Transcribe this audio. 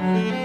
Mm-hmm.